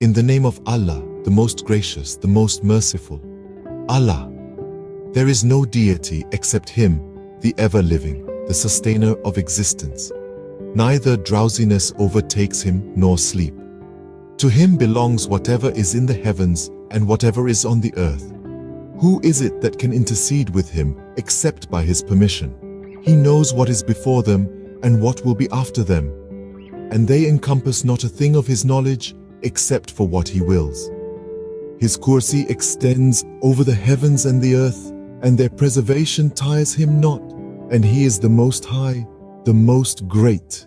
In the name of Allah, the most gracious, the most merciful. Allah. There is no deity except Him, the ever-living, the sustainer of existence. Neither drowsiness overtakes Him nor sleep. To Him belongs whatever is in the heavens and whatever is on the earth. Who is it that can intercede with Him except by His permission? He knows what is before them and what will be after them. And they encompass not a thing of His knowledge except for what He wills. His kursi extends over the heavens and the earth, and their preservation tires him not, and he is the most high, the most great.